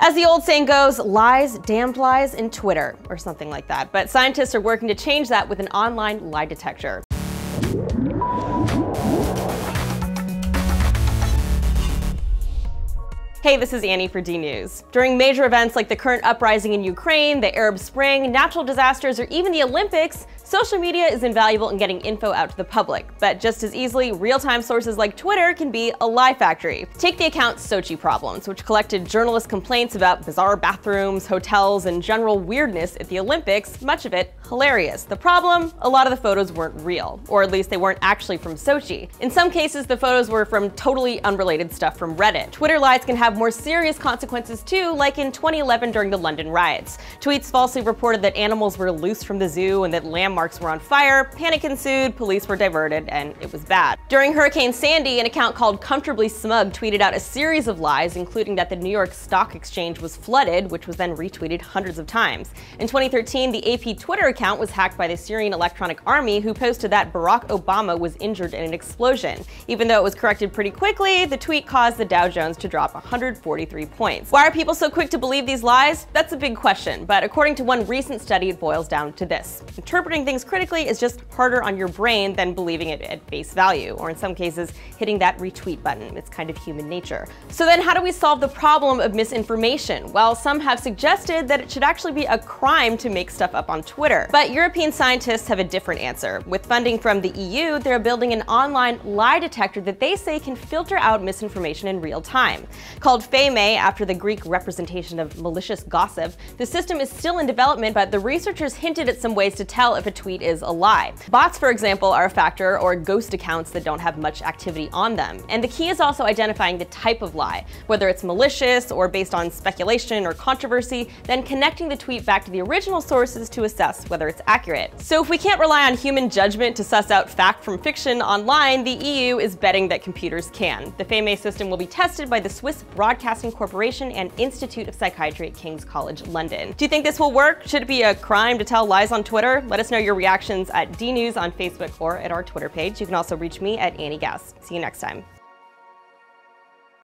As the old saying goes, lies, damned lies, in Twitter, or something like that. But scientists are working to change that with an online lie detector. Hey, this is Annie for DNews. During major events like the current uprising in Ukraine, the Arab Spring, natural disasters, or even the Olympics, Social media is invaluable in getting info out to the public, but just as easily, real-time sources like Twitter can be a lie factory. Take the account Sochi Problems, which collected journalist complaints about bizarre bathrooms, hotels, and general weirdness at the Olympics, much of it hilarious. The problem? A lot of the photos weren't real, or at least they weren't actually from Sochi. In some cases, the photos were from totally unrelated stuff from Reddit. Twitter lies can have more serious consequences too, like in 2011 during the London riots. Tweets falsely reported that animals were loose from the zoo and that landmarks were on fire, panic ensued, police were diverted, and it was bad. During Hurricane Sandy, an account called Comfortably Smug tweeted out a series of lies, including that the New York Stock Exchange was flooded, which was then retweeted hundreds of times. In 2013, the AP Twitter account was hacked by the Syrian Electronic Army, who posted that Barack Obama was injured in an explosion. Even though it was corrected pretty quickly, the tweet caused the Dow Jones to drop 143 points. Why are people so quick to believe these lies? That's a big question, but according to one recent study, it boils down to this. Interpreting things critically is just harder on your brain than believing it at face value, or in some cases, hitting that retweet button. It's kind of human nature. So then how do we solve the problem of misinformation? Well, some have suggested that it should actually be a crime to make stuff up on Twitter. But European scientists have a different answer. With funding from the EU, they're building an online lie detector that they say can filter out misinformation in real time. Called Pheme, after the Greek representation of malicious gossip, the system is still in development, but the researchers hinted at some ways to tell if a tweet is a lie. Bots, for example, are a factor, or ghost accounts that don't have much activity on them. And the key is also identifying the type of lie, whether it's malicious or based on speculation or controversy, then connecting the tweet back to the original sources to assess whether it's accurate. So if we can't rely on human judgment to suss out fact from fiction online, the EU is betting that computers can. The Pheme system will be tested by the Swiss Broadcasting Corporation and Institute of Psychiatry at King's College London. Do you think this will work? Should it be a crime to tell lies on Twitter? Let us know your reactions at DNews on Facebook or at our Twitter page. You can also reach me at Annie Gaus. See you next time.